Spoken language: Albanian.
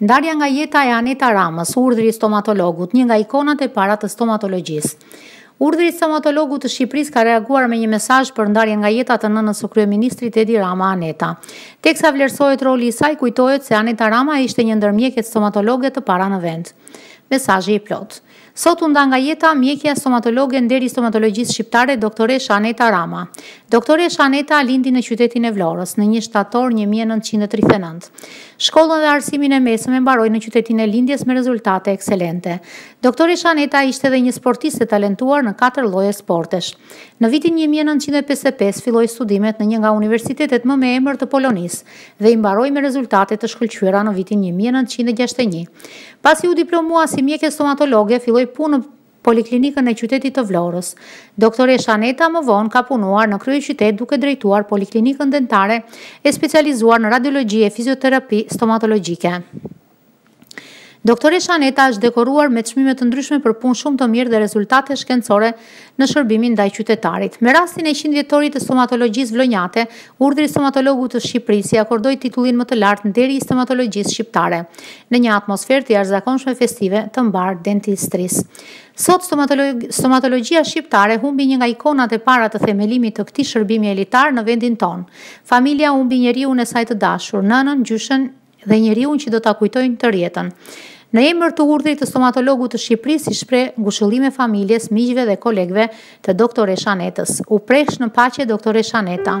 Ndarja nga jeta e Aneta Ramës, urdhri i stomatologut, një nga ikonat e para të stomatologjisë. Urdhri i stomatologut të Shqipërisë ka reaguar me një mesazh për ndarjen nga jeta të nënës së kryeministrit Edi Rama, Aneta. Teksa vlerësohet roli i saj, kujtohet se Aneta Rama ishte një ndër mjeket stomatologe të para në vend. Mesazhi i plotë. Sot u nda nga jeta mjekja stomatologe nderi i stomatologjisë shqiptare Doktoresha Aneta Rama. Doktoresha Aneta lindi në qytetin e Vlorës, në një shtator një mijë e nëntëqind e tridhjetë e nëntë. Shkollën dhe arsimin e mesëm e mbaroi në qytetin e lindjes me rezultate ekselente. Doktoresha Aneta ishte dhe një sportiste e talentuar në katër lloje sportesh. Në vitin një mijë e nëntëqind e pesëdhjetë e pesë filloi studimet në një nga universitetet më me emër të Polonisë, dhe i mbaroi me rezultate të shkëlqyera në vitin një mijë e nëntëqind e gjashtëdhjetë e një. Pasi u diplomua si mjeke stomatologe, filloi punë në Poliklinikën e qytetit të Vlorës. Doktoresha Aneta më vonë ka punuar në kryeqytet duke drejtuar Poliklinikën Dentare e specializuar në radiologji e fizioterapi stomatologjike. Doktoresha Aneta është dekoruar me çmime të ndryshme për punë shumë të mirë dhe rezultate shkencore në shërbimin ndaj qytetarit. Me rastin e qindvjetorit të stomatologjisë vlonjate, Urdhri i Stomatologut të Shqipërisë i akordoi titullin më të lartë nderi i stomatologjisë shqiptare, në një atmosferë të jashtëzakonshme festive të mbarë dentistrisë. Sot stomatologjia shqiptare humbi një nga ikonat e para të themelimit të këtij shërbimi elitar në vendin tonë. Familja humbi njeriun e saj të dashur, nënën, gjyshen, dhe njeriun që do ta kujtojnë tërë jetën. Në emër të Urdhrit të Stomatologut të Shqipërisë i shpreh ngushëllime familjes, miqve dhe kolegëve të doktoresh Anetës. U prehsh në paqe doktoresh Aneta.